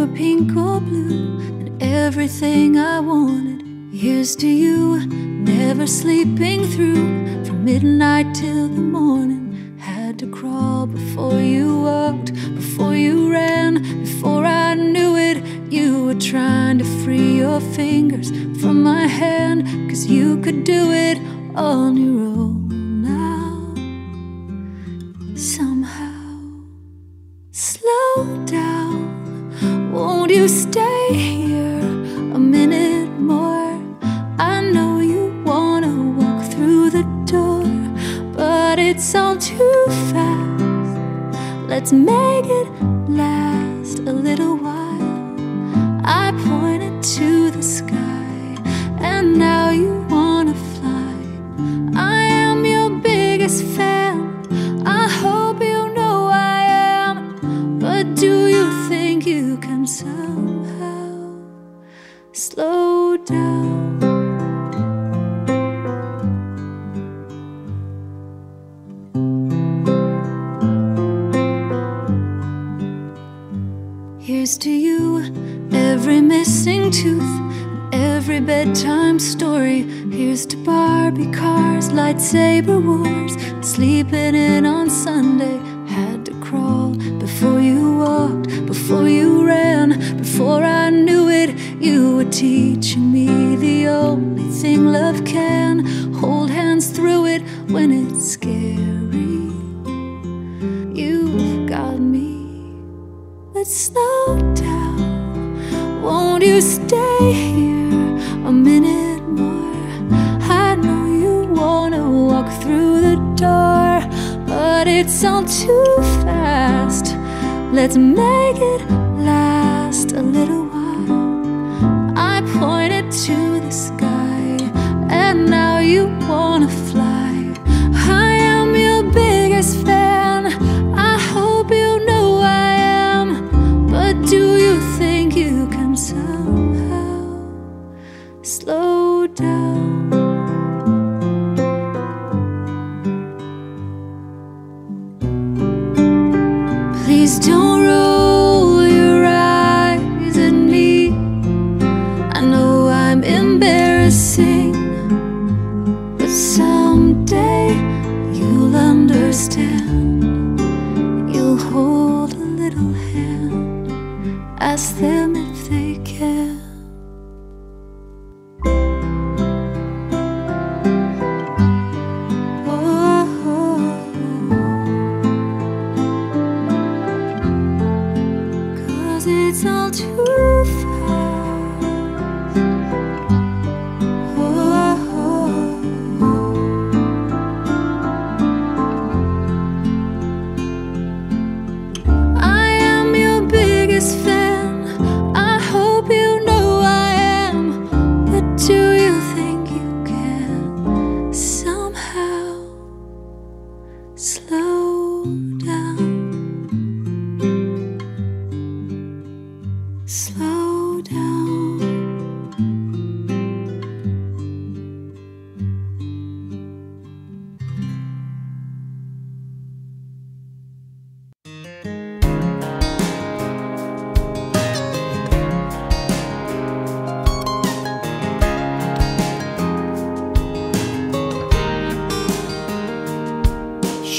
were pink or blue, and everything I wanted. Here's to you, never sleeping through from midnight till the morning. Had to crawl before you walked, before you ran, before I knew it. You were trying to free your fingers from my hand, cause you could do it on your own Let's slow down. Won't you stay here a minute more? I know you wanna walk through the door, but it's all too fast. Let's make it last a little while. I pointed to the sky, and now you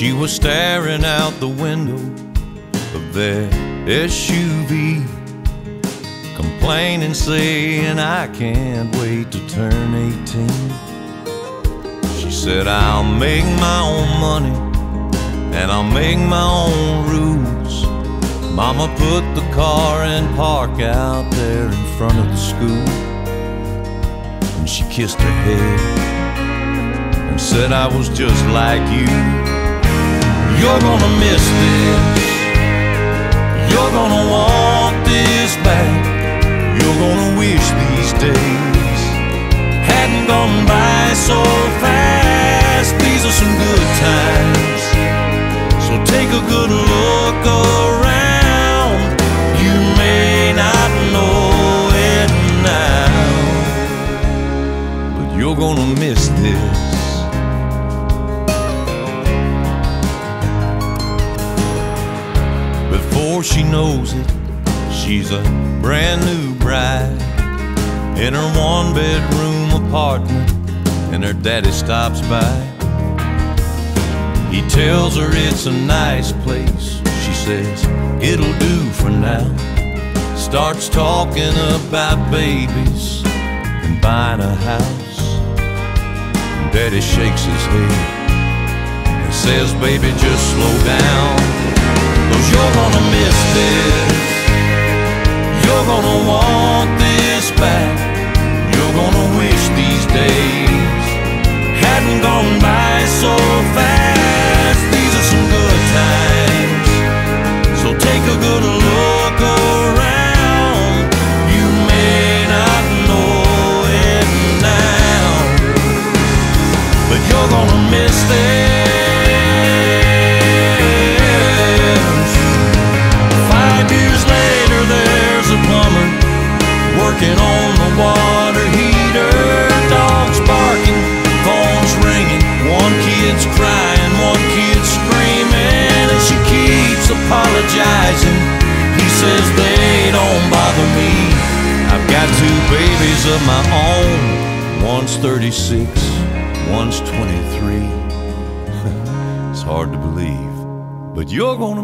She was staring out the window of that SUV, complaining, saying, I can't wait to turn 18. She said, I'll make my own money and I'll make my own rules. Mama put the car in park out there in front of the school. And she kissed her head and said, I was just like you. You're gonna miss this. You're gonna want this back. You're gonna wish these days hadn't gone by so fast. These are some good times. So take a good look around. You may not know it now, but you're gonna miss this. Before she knows it, She's a brand new bride in her one bedroom apartment, and her daddy stops by. He tells her it's a nice place. She says, It'll do for now. Starts talking about babies and buying a house. Daddy shakes his head and says, Baby, just slow down. Cause you're gonna miss this. You're gonna want this back. But you're gonna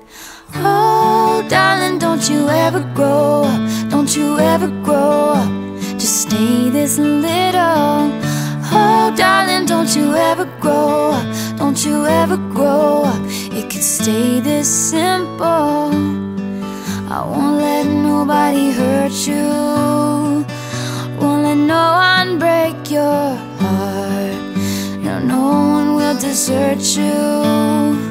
Oh, darling, don't you ever grow up, don't you ever grow up. Just stay this little. Oh, darling, don't you ever grow up, don't you ever grow up. It could stay this simple. I won't let nobody hurt you, won't let no one break your heart. No, no one will desert you.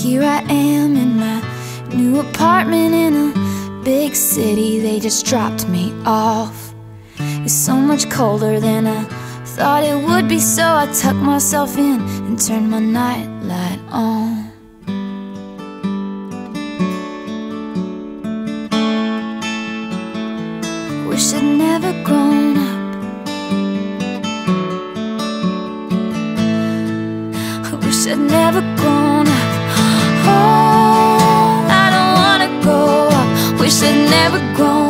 Here I am in my new apartment in a big city. They just dropped me off. It's so much colder than I thought it would be, so I tucked myself in and turned my nightlight on. Wish I'd never grown up. I wish I'd never never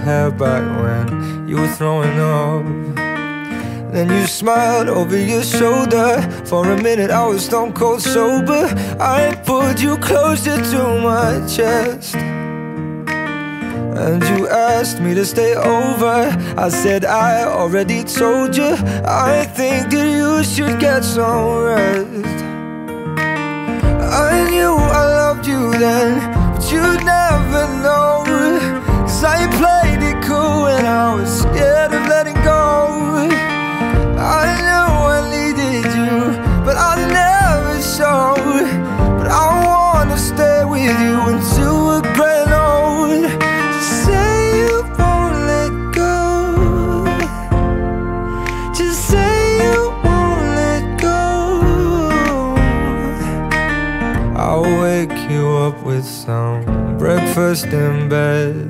Hair back when you were throwing up. Then you smiled over your shoulder. For a minute, I was stone cold sober. I pulled you closer to my chest. And you asked me to stay over. I said, I already told you. I think that you should get some rest. I knew I loved you then, but you'd never know. Cause I played it cool when I was scared of letting go. I knew I needed you, but I never showed. But I wanna stay with you until we're grown old. Just say you won't let go. Just say you won't let go. I'll wake you up with some breakfast in bed.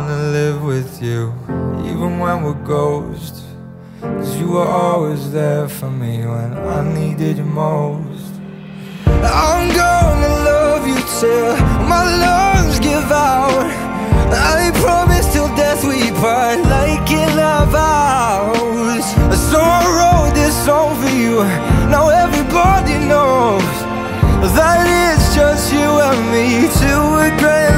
wanna live with you Even when we're ghosts Cause you were always there for me when I needed you most I'm gonna love you till my lungs give out. I promise till death we part, like in our vows. So I wrote this song for you. Now everybody knows that it's just you and me till we're gray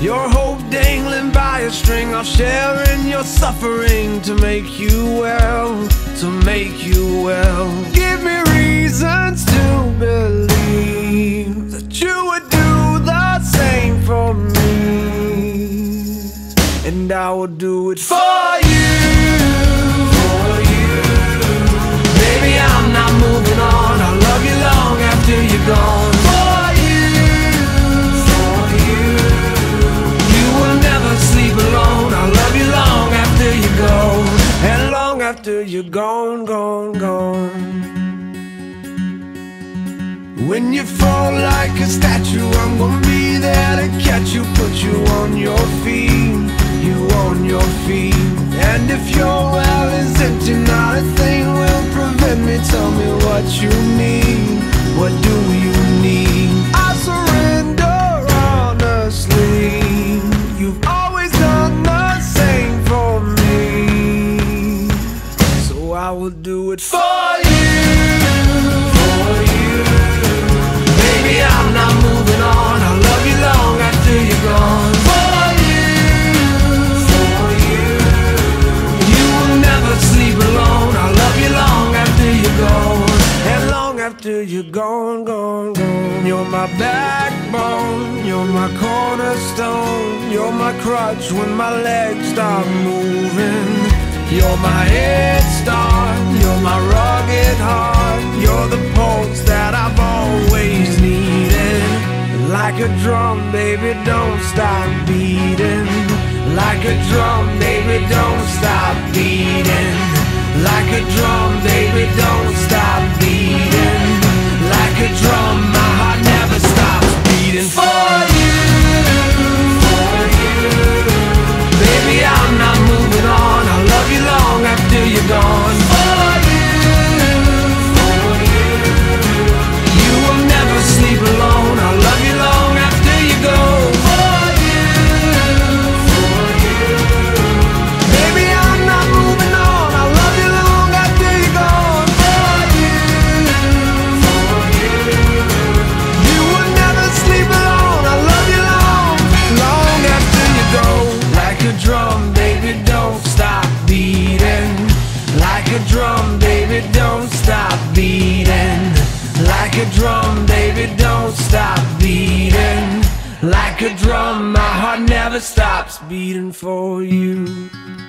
Your hope dangling by a string, I'll share in your suffering to make you well, to make you well. Give me reasons to believe that you would do the same for me, and I will do it for you. For you. Baby, I'm not moving on. I'll love you long after you're gone. Sleep alone. I'll love you long after you go. And long after you're gone, gone, gone. When you fall like a statue, I'm gonna be there to catch you, put you on your feet, you on your feet. And if your well is empty, not a thing will prevent me. Tell me what you need, what do you it for you. For you. Baby, I'm not moving on. I love you long after you're gone. For you. For you. You will never sleep alone. I love you long after you're gone. And long after you're gone, gone, gone. You're my backbone. You're my cornerstone. You're my crutch when my legs stop moving. You're my head start, you're my rugged heart. You're the pulse that I've always needed. Like a drum, baby, don't stop beating. Like a drum, baby, don't stop beating. Like a drum, baby, don't stop beating. Like a drum, my heart never stops beating for you. Baby, I'm not moving on you're gone. Like a drum, my heart never stops beating for you.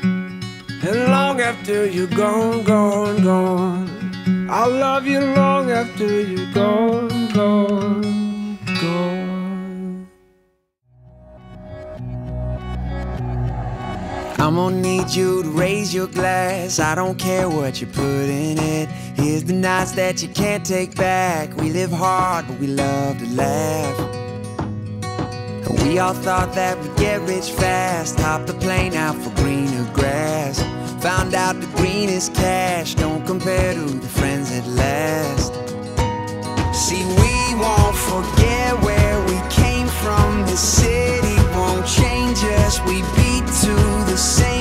And long after you're gone, gone, gone, I'll love you long after you're gone, gone, gone. I'm gonna need you to raise your glass. I don't care what you put in it. Here's the nights that you can't take back. We live hard, but we love to laugh. We all thought that we'd get rich fast. Hop the plane out for greener grass. Found out the green is cash. Don't compare to the friends at last. See, we won't forget where we came from. The city won't change us. We beat to the same.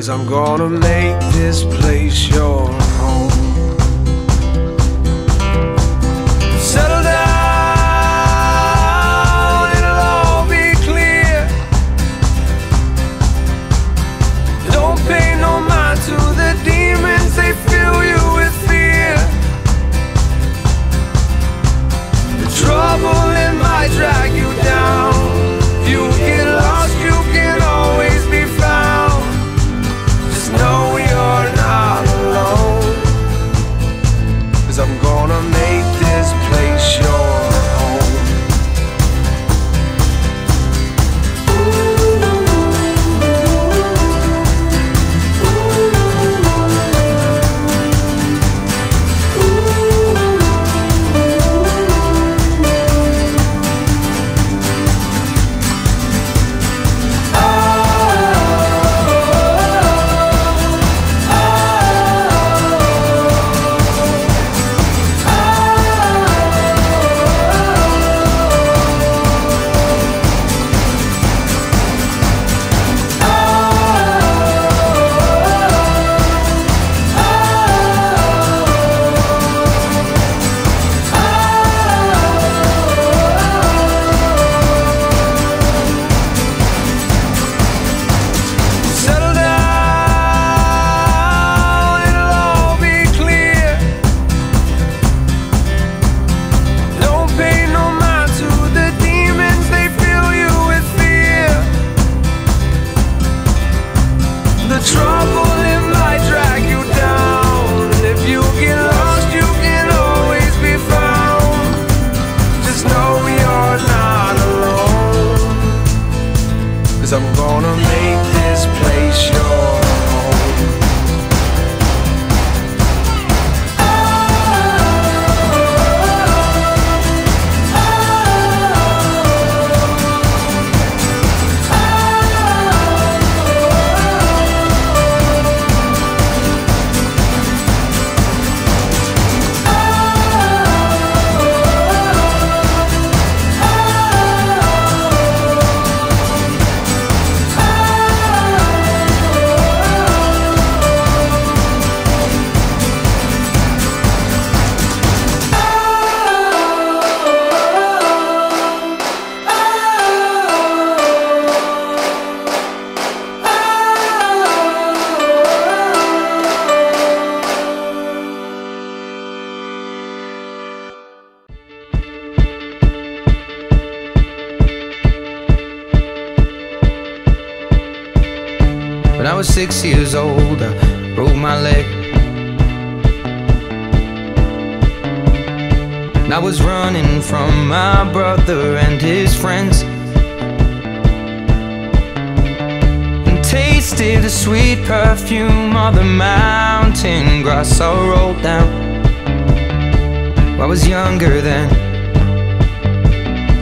Cause I'm gonna make this place your home. Settle down, it'll all be clear. Don't pay no mind to the demons, they fill you with fear. The trouble it might drag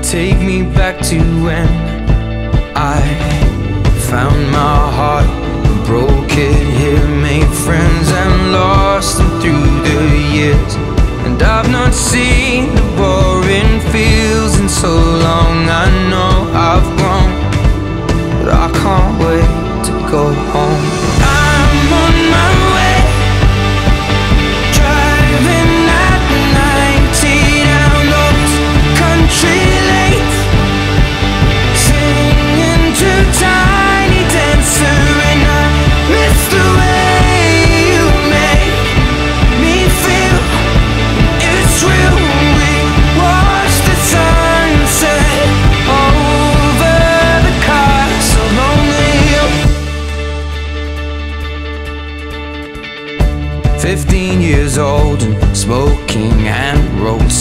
Take me back to when I found my heart, broke it here, made friends and lost them through the years. And I've not seen the boring fields in so long. I know I've grown, but I can't wait to go home.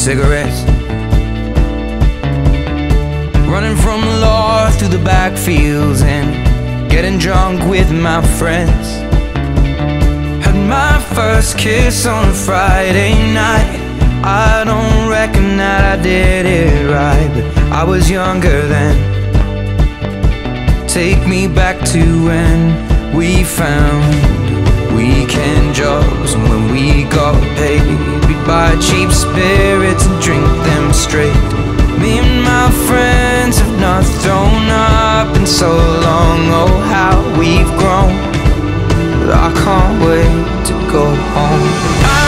Cigarettes Running from the law through the backfields and getting drunk with my friends. Had my first kiss on a Friday night. I don't reckon that I did it right, but I was younger then. Take me back to when we found weekend jobs and when we got paid, buy cheap spirits and drink them straight. Me and my friends have not thrown up in so long. Oh, how we've grown, but I can't wait to go home. I'm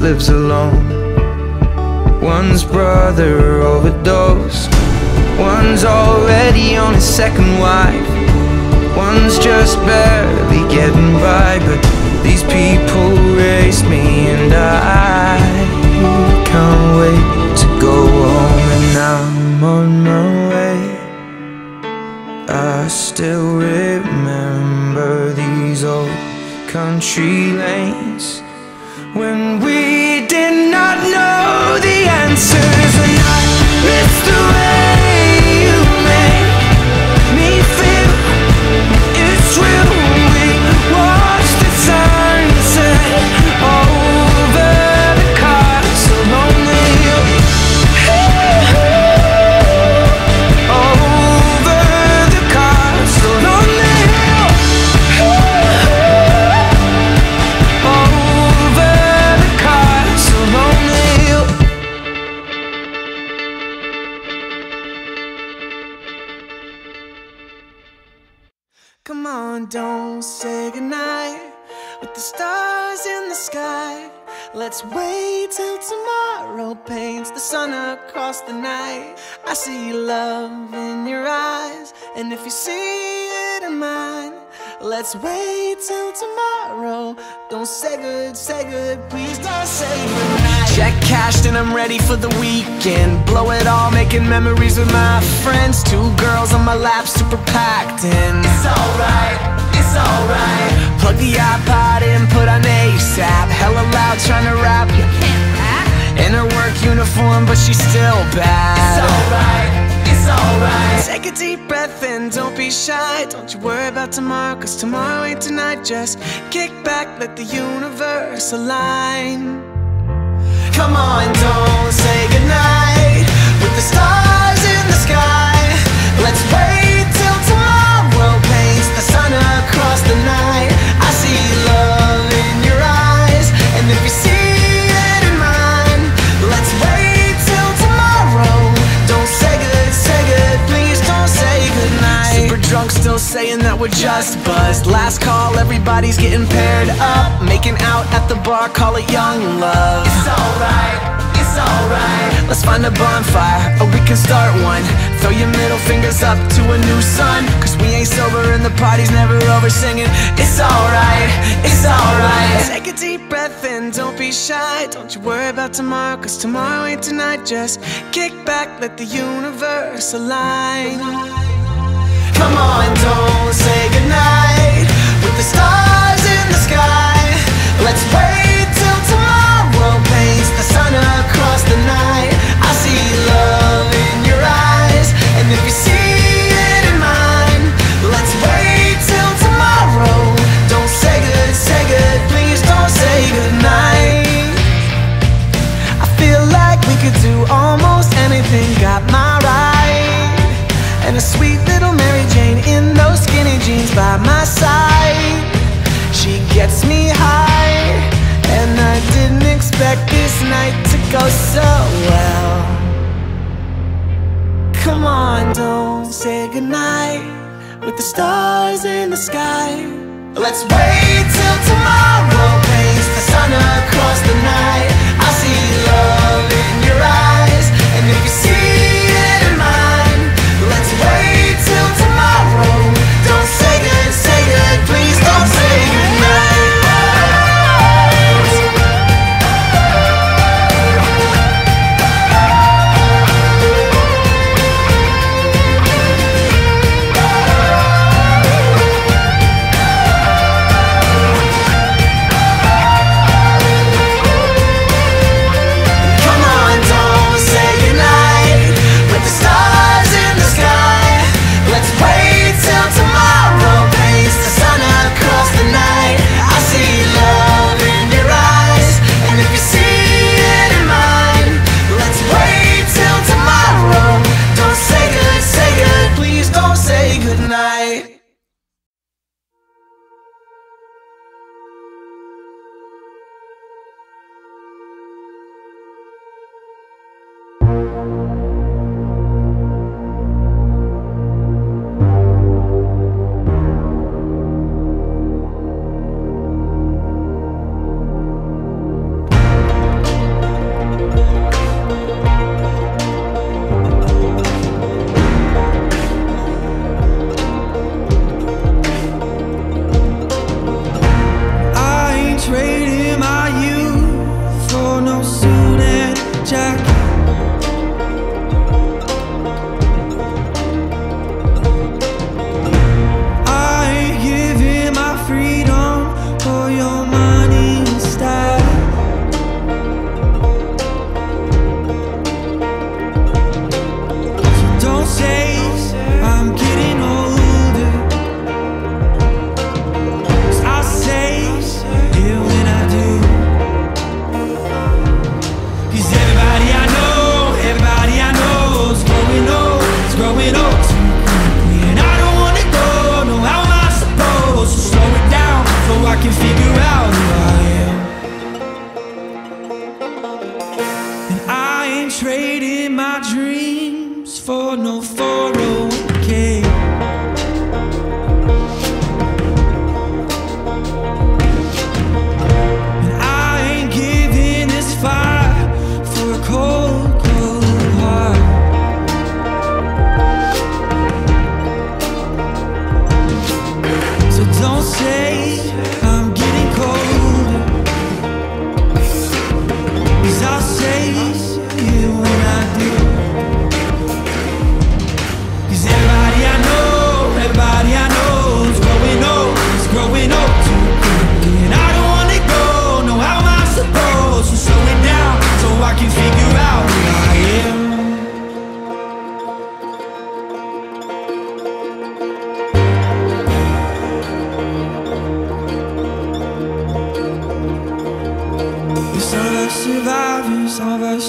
lives alone. One's brother overdosed. One's already on his second wife. One's just barely getting by. But these people raised me, and I can't wait to go home. And I'm on my way. I still remember these old country lanes don't say goodnight with the stars in the sky. Let's wait till tomorrow paints the sun across the night. I see love in your eyes, and if you see it in mine, let's wait till tomorrow. Don't say good, say good, please don't say goodnight. Check cashed and I'm ready for the weekend. Blow it all, making memories with my friends. Two girls on my lap, super packed in. It's alright, it's alright. Plug the iPod in, put on ASAP. Hella loud, trying to rap. You can't rap. In her work uniform, but she's still bad. It's alright, it's alright. Take a deep breath in, don't be shy. Don't you worry about tomorrow, cause tomorrow ain't tonight. Just kick back, let the universe align. Come on, don't say goodnight with the stars we're just buzzed. Last call, everybody's getting paired up, making out at the bar, call it young love. It's alright, it's alright. Let's find a bonfire, or we can start one. Throw your middle fingers up to a new sun. Cause we ain't sober and the party's never over singing. It's alright, it's alright. Take a deep breath in, don't be shy. Don't you worry about tomorrow, cause tomorrow ain't tonight. Just kick back, let the universe align. Come on, don't say goodnight with the stars in the sky. Let's wait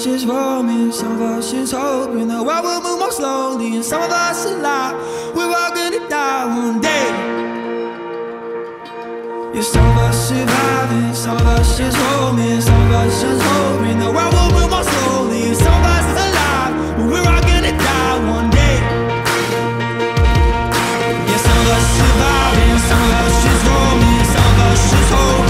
is roaming, some of us is hoping The world will move more slowly and some of us alive. We're all gonna die one day. Yeah, some of us surviving, some of us is roaming Some of us is hoping the world will move more slowly and some of us alive. We're all gonna die one day. Yeah, some of us surviving, some of us is roaming Some of us is hoping.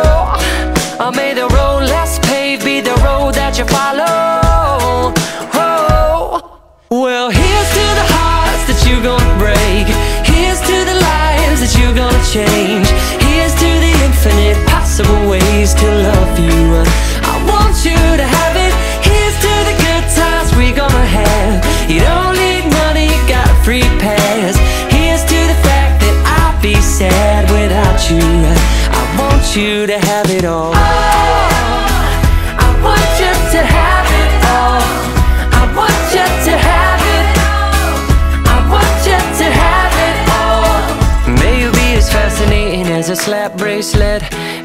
Or may the road less paved be the road that you follow. Oh, well, here's to the hearts that you're gonna break. Here's to the lives that you're gonna change. Here's to the infinite possible ways to love you. Want you to have it all. Oh, I want you to have it all. I want you to have it. All. I want you to have it all. May you be as fascinating as a slap bracelet.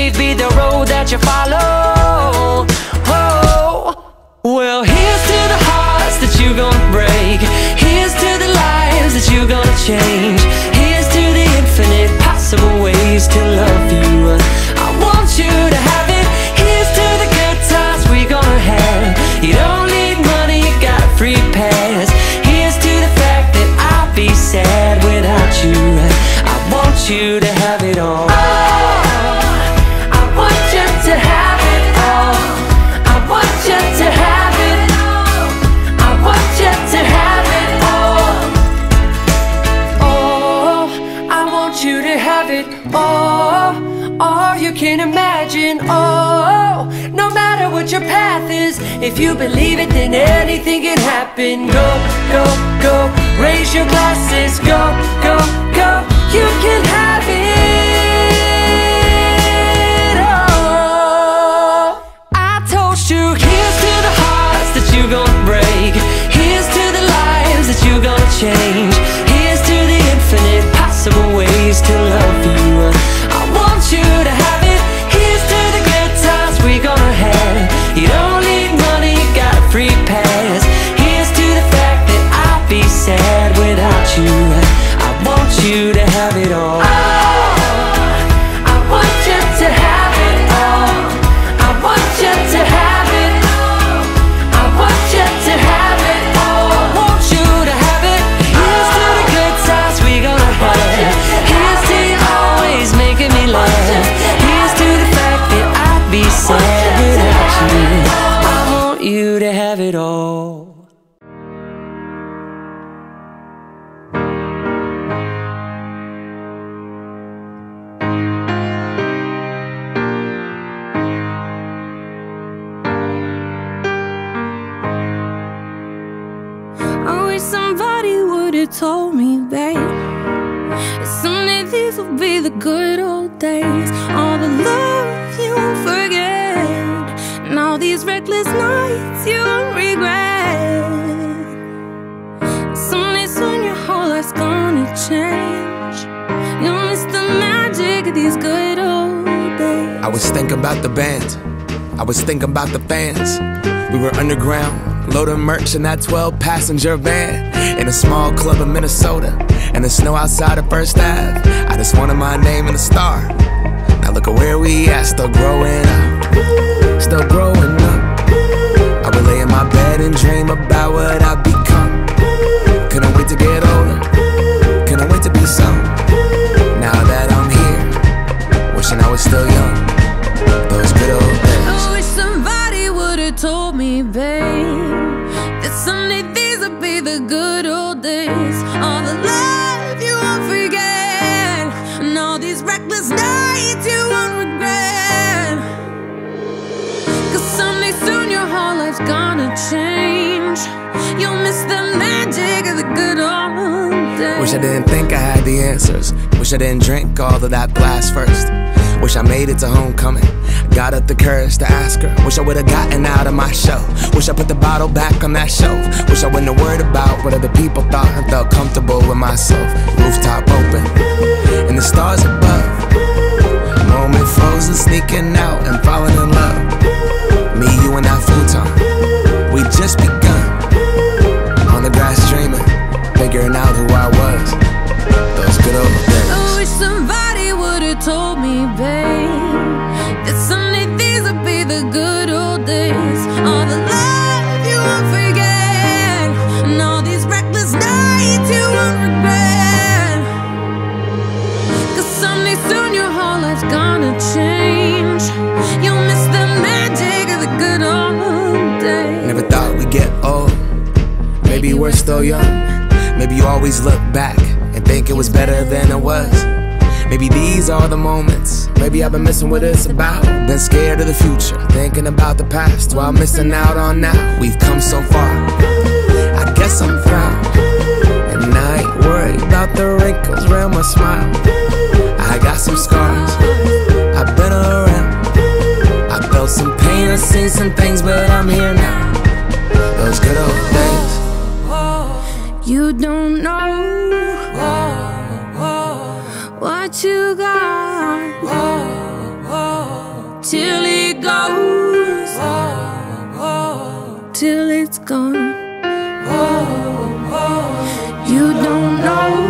paved be the road that you follow. Oh, well, here's to the hearts that you're gonna break. Here's to the lives that you're gonna change. Here's to the infinite possible ways to love you. I want you to have it. Here's to the good times we're gonna have. You don't need money, you got a free pass. Here's to the fact that I'll be sad without you. I want you to have it all. Can imagine. Oh, no matter what your path is, if you believe it, then anything can happen. Go, go, go. Raise your glasses. Go, go, go. You can have it all. I told you, here's to the hearts that you're gonna break. Here's to the lives that you're gonna change. Here's to the infinite possible ways to love you. I want you to you to I was thinking about the fans. We were underground, loading merch in that 12 passenger van. In a small club in Minnesota, and the snow outside of First Ave. I just wanted my name in the star. Now look at where we at, still growing up. Still growing up. I would lay in my bed and dream about what I'd become. Couldn't wait to get older. Couldn't wait to be some. Now that I'm here, wishing I was still young. Told me, babe, that someday these would be the good old days. Gonna change. You'll miss the magic of the good old days. Wish I didn't think I had the answers. Wish I didn't drink all of that glass first. Wish I made it to homecoming. Got up the courage to ask her. Wish I would've gotten out of my show. Wish I put the bottle back on that shelf. Wish I wouldn't have worried about what other people thought and felt comfortable with myself. Rooftop open, and the stars above. Moment frozen, sneaking out and falling in love. Futon. We just begun. On the grass dreaming, figuring out who I was. Those good old days. I wish somebody would've told me, babe, get old. Maybe we're still young. Maybe you always look back and think it was better than it was. Maybe these are the moments. Maybe I've been missing what it's about. Been scared of the future, thinking about the past while missing out on now. We've come so far. I guess I'm proud. And I ain't worried about the wrinkles around my smile. I got some scars. I've been around. I felt some pain, I've seen some things, but I'm here now. Those good old days. You don't know what you got till it goes, till it's gone. You don't know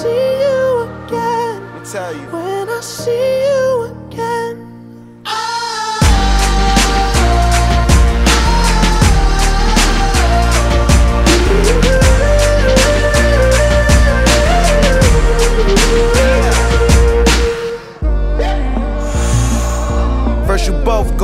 see you again. Let me tell you. When I see you again.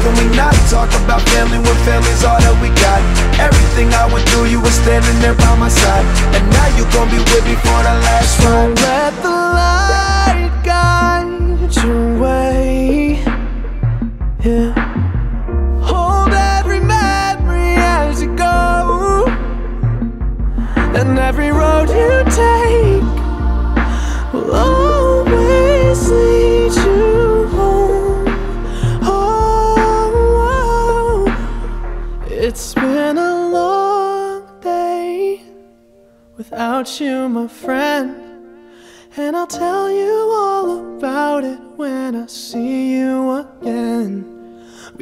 Can we not talk about family when family's all that we got? Everything I went through, you were standing there by my side, and now you gon' be with me for the last ride.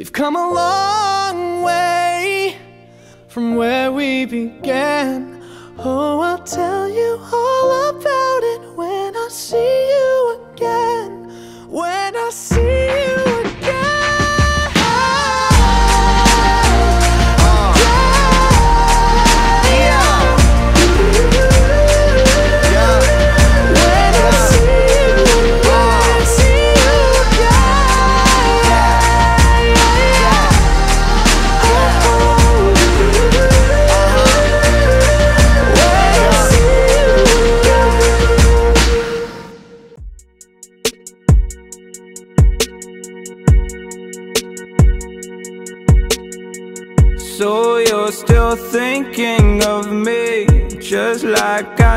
We've come a long way from where we began. Oh, I'll tell you all about it when I see you again. When I see you.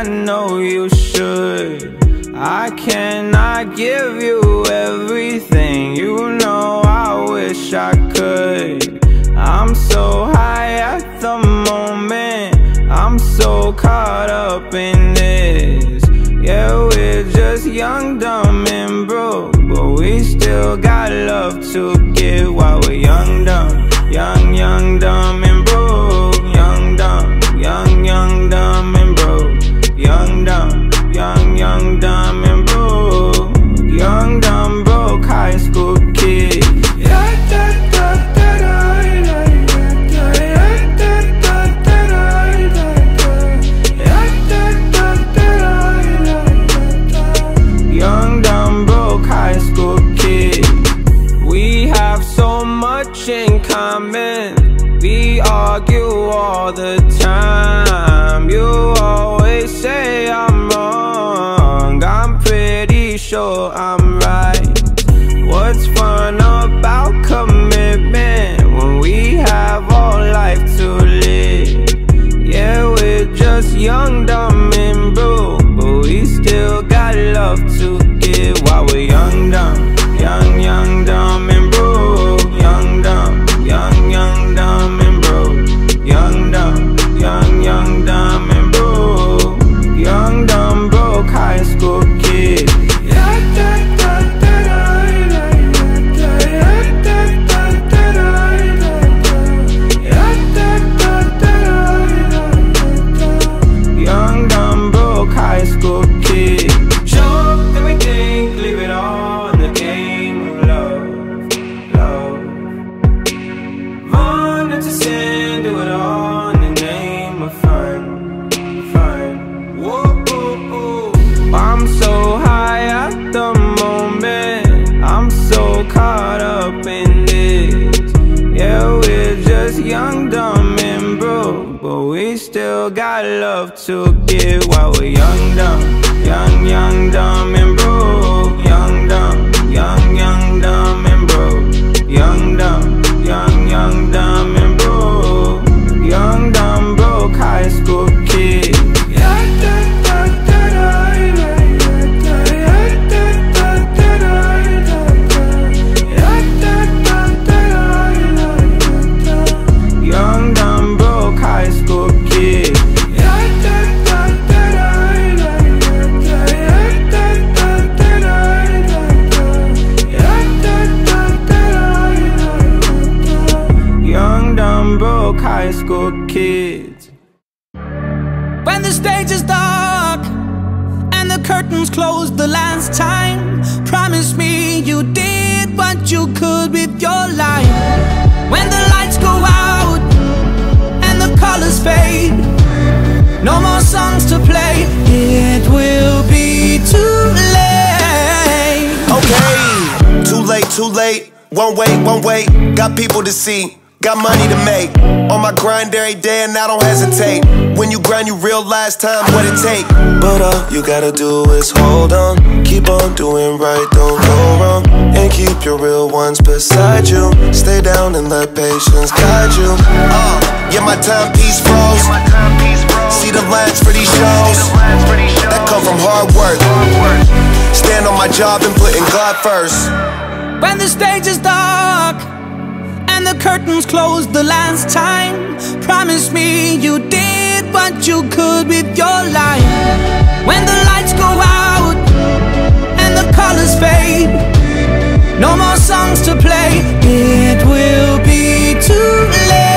I know you should. I cannot give you everything. You know I wish I could. I'm so high at the moment. I'm so caught up in this. Yeah, we're just young, dumb, and broke But we still got love to give While we're young, dumb, young, young, dumb, and broke. to see. Got money to make. On my grind every day and I don't hesitate. When you grind, you realize time what it take. But all you gotta do is hold on. Keep on doing right, don't go wrong. And keep your real ones beside you. Stay down and let patience guide you. Uh, yeah, my timepiece froze. See the lines for these shows. That come from hard work. Stand on my job and put in God first. When the stage is dark the curtains closed the last time. Promise me you did what you could with your life. When the lights go out and the colors fade No more songs to play, it will be too late.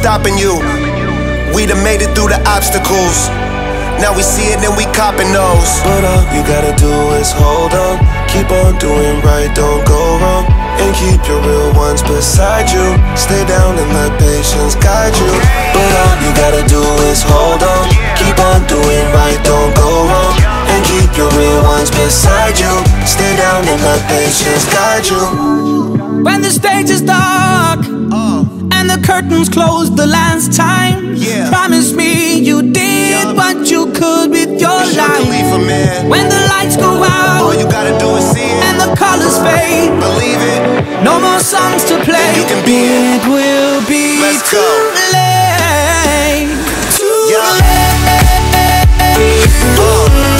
Stopping you. We made it through the obstacles. Now we see it and we copping those. But all you gotta do is hold on. Keep on doing right, don't go wrong. And keep your real ones beside you. Stay down and let patience guide you. But all you gotta do is hold on. Keep on doing right, don't go wrong. And keep your real ones beside you. Stay down and my patience guide you. When the stage is dark uh. and the curtains close the last time, promise me you did what you could with your life. When the lights go out, all you gotta do is see it, and the colors fade. Believe it. No more songs to play. you can be it. will be Let's too go. late. Too Yeah. It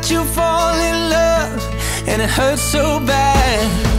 That you fall in love and it hurts so bad.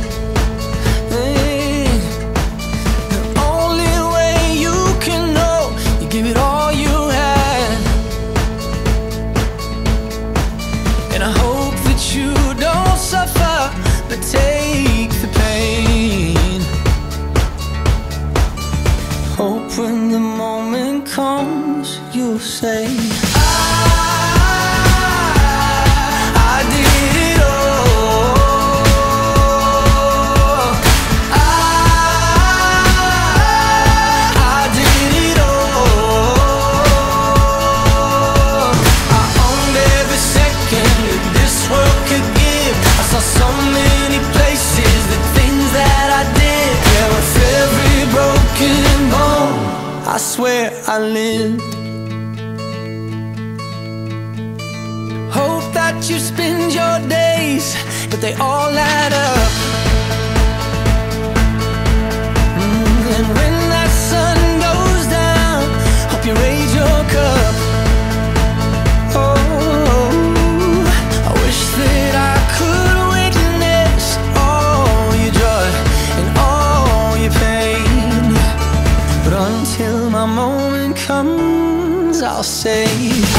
Say.